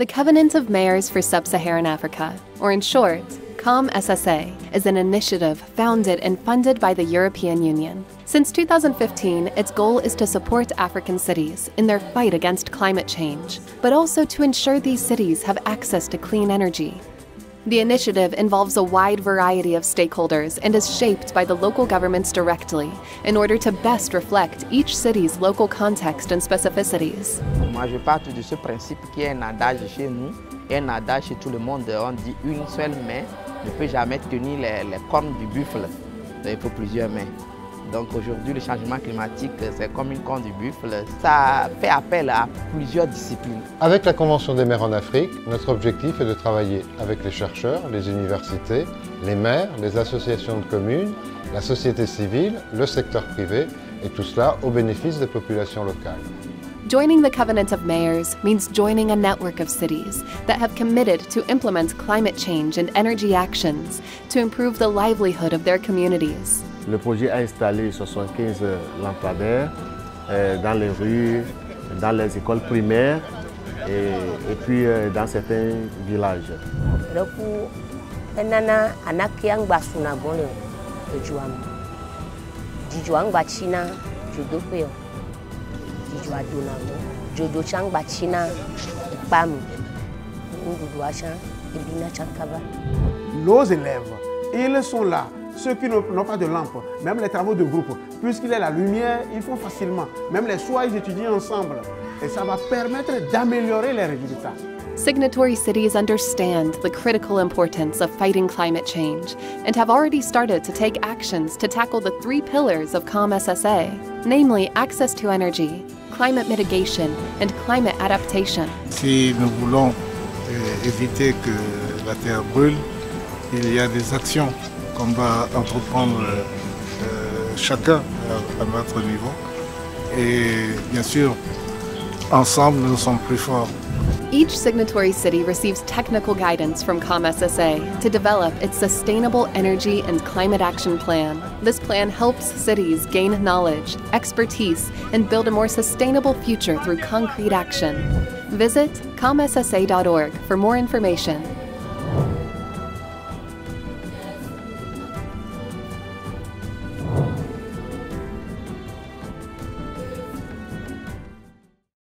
The Covenant of Mayors for Sub Saharan Africa, or in short, COM-SSA, is an initiative founded and funded by the European Union. Since 2015, its goal is to support African cities in their fight against climate change, but also to ensure these cities have access to clean energy. The initiative involves a wide variety of stakeholders and is shaped by the local governments directly in order to best reflect each city's local context and specificities. Moi, je pars de ce principe qui est un adage chez nous un adage chez tout le monde. On dit une seule main ne peut jamais tenir les, les cornes du buffle. Il faut plusieurs mains. Donc aujourd'hui, le changement climatique, c'est comme une corne du buffle. Ça fait appel à plusieurs disciplines. Avec la Convention des maires en Afrique, notre objectif est de travailler avec les chercheurs, les universités, les maires, les associations de communes, la société civile, le secteur privé, et tout cela au bénéfice des populations locales. Joining the Covenant of Mayors means joining a network of cities that have committed to implement climate change and energy actions to improve the livelihood of their communities. Le projet a installé 75 lampadaires euh, dans les rues, dans les écoles primaires et, et puis euh, dans certains villages. Nos élèves, ils sont là ceux qui n'ont pas de lampe, même les travaux de groupe, puisqu'il y a la lumière, ils font facilement. Même les soirs, ils étudient ensemble. Et ça va permettre d'améliorer les résultats. Signatory cities understand the critical importance of fighting climate change and have already started to take actions to tackle the three pillars of COM-SSA, namely access to energy, climate mitigation, and climate adaptation. Si nous voulons euh, éviter que la Terre brûle, il y a des actions va entreprendre euh, euh, chacun à, à notre niveau. Et bien sûr, ensemble, nous sommes plus forts. Each signatory city receives technical guidance from COMSSA to develop its Sustainable Energy and Climate Action Plan. This plan helps cities gain knowledge, expertise, and build a more sustainable future through concrete action. Visit comssa.org for more information.